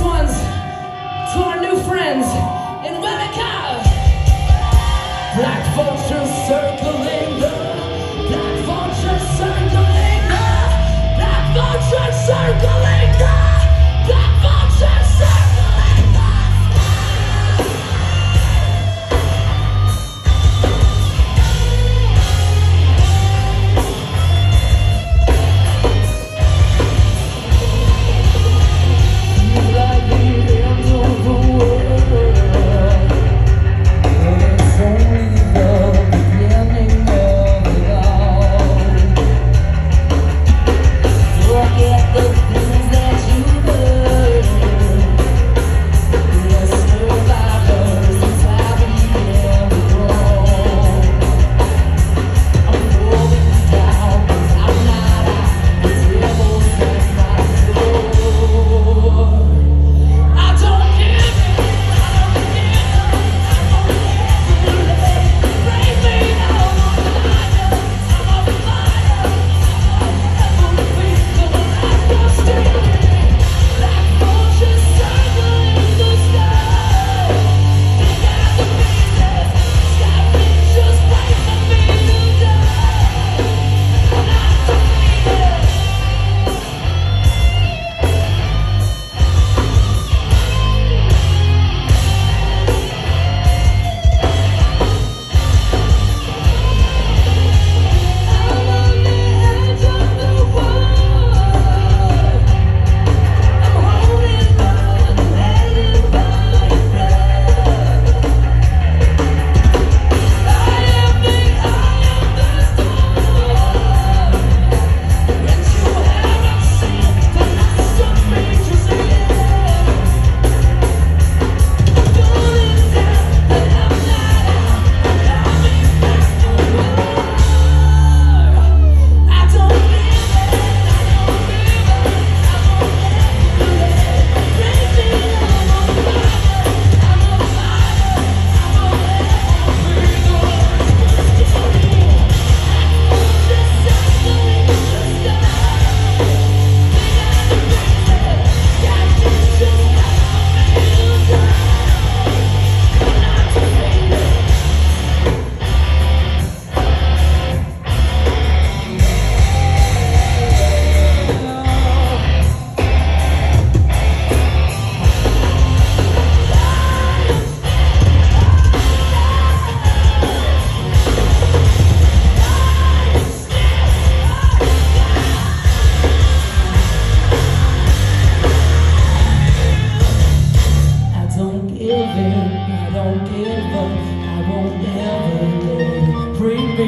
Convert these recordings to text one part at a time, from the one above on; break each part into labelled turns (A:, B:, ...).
A: one's to our new friends in America. Black vultures circling the, black vultures circling the, black vultures circling.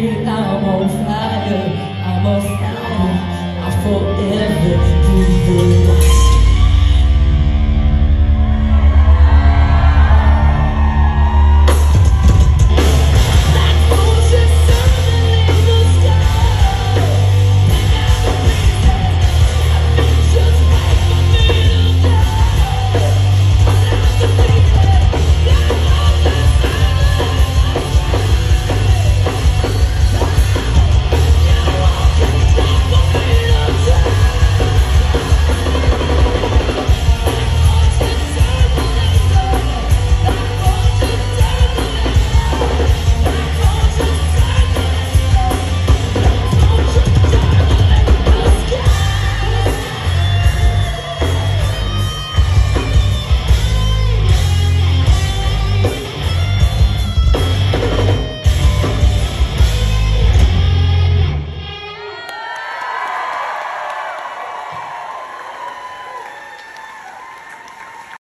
A: Spirit, I'm on a I'm on fire, I forever do